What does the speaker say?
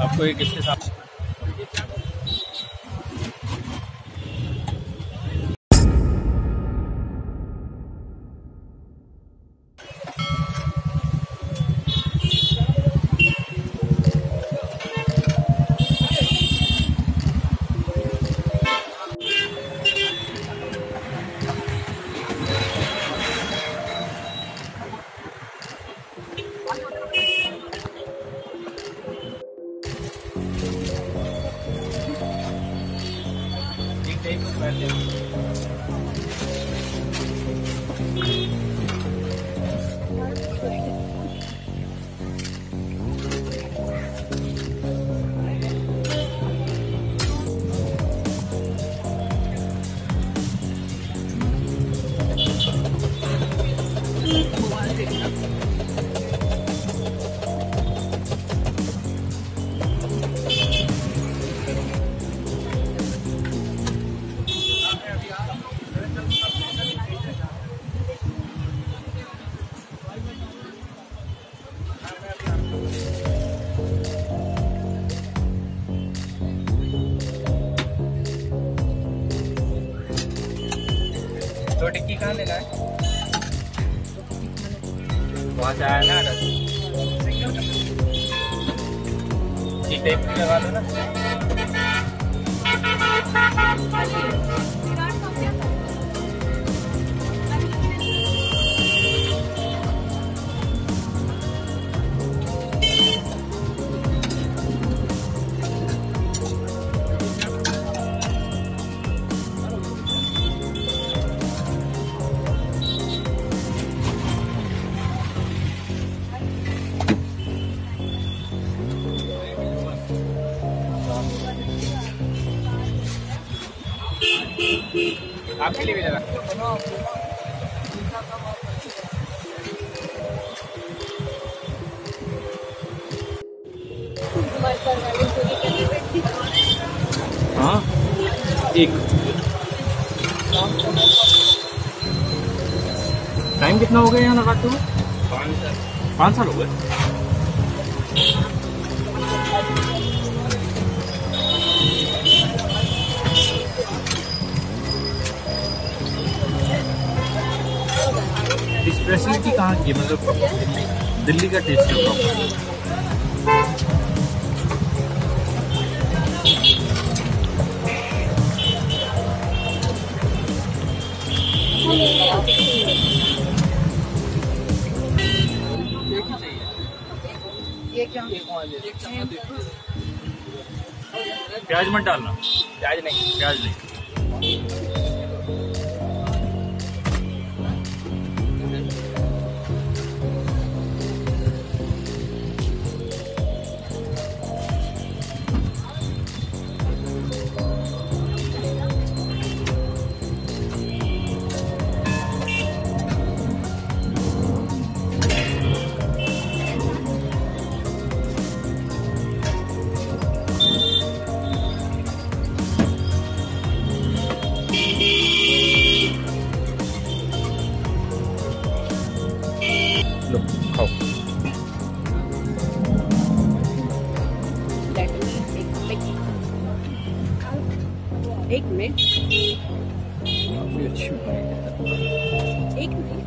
आपको एक इसके साथ एक दो टिक्की कहाँ लेना है? वहाँ से आया ना। रस टाइप की लगा दो ना। आपके लिए भी लगा हाँ? एक। टाइम कितना हो गया यहाँ लगाते हुए? पाँच साल हो गए? स्पेशलिटी कहाँ की मतलब दिल्ली का टेस्ट है। ये क्या? प्याज मत डालना। प्याज नहीं। प्याज नहीं। एक मिनट काफी अच्छी बनाई है एक मिनट